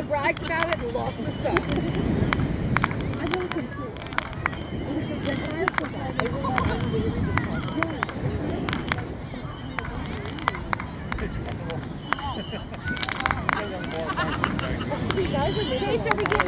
I bragged about it and lost the Chase, are we